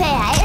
sea, ¿eh?